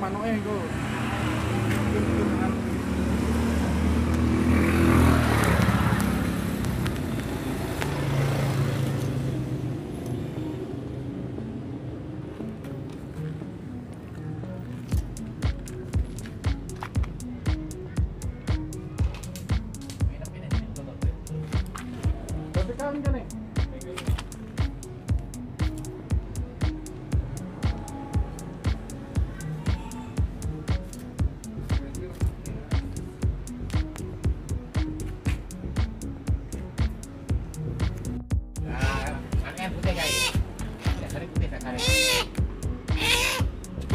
manuke engko. Berarti kan kene.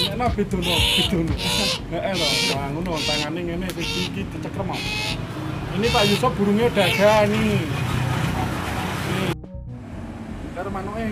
No bidono, bidono. Heeh wah ngono tangane ngene iki iki dicekrem. Ini Pak Yusuf burungnya ada nih. Nih. Karo manuke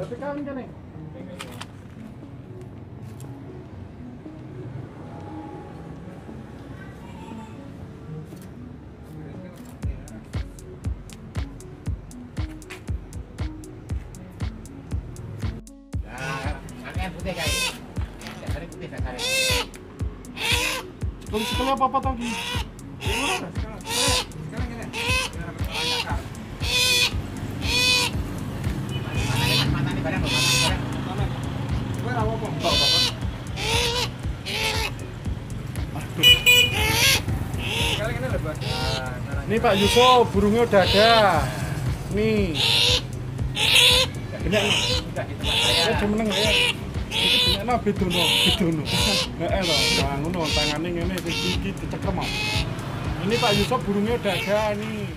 engko. Berarti kan setelah apa-apa tadi? Ini Pak Yusuf, burungnya udah ada. Nih. Bener. Ya jumeneng ya. Bener no bidono, bidono. Heeh lho, wah ngono tangane ngene iki iki dicekrem. Ini Pak Yusuf burungnya udah ada nih.